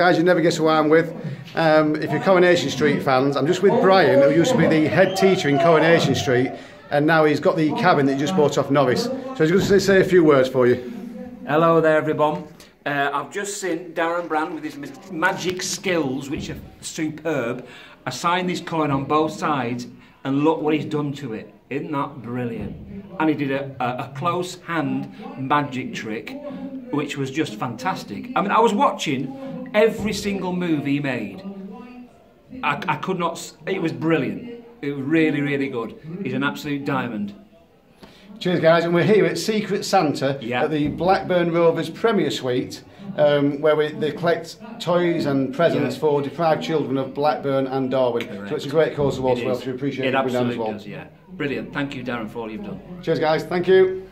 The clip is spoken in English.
Guys, you never guess who I'm with. Um, if you're Coronation Street fans, I'm just with Brian, who used to be the head teacher in Coronation Street, and now he's got the cabin that he just bought off Norris. So he's going to say a few words for you. Hello there, everyone. Uh, I've just seen Darren Brand with his magic skills, which are superb. Signed this coin on both sides, and look what he's done to it. Isn't that brilliant? And he did a, a, a close hand magic trick, which was just fantastic. I mean, I was watching every single move he made. I, I could not. It was brilliant. It was really, really good. He's an absolute diamond. Cheers, guys, and we're here at Secret Santa Yeah. at the Blackburn Rovers Premier Suite, um, where we, they collect toys and presents Yeah. for deprived children of Blackburn and Darwen. So it's a great cause as well, so we appreciate it you coming down as absolutely well. does, yeah. Brilliant. Thank you, Darren, for all you've done. Cheers, guys. Thank you.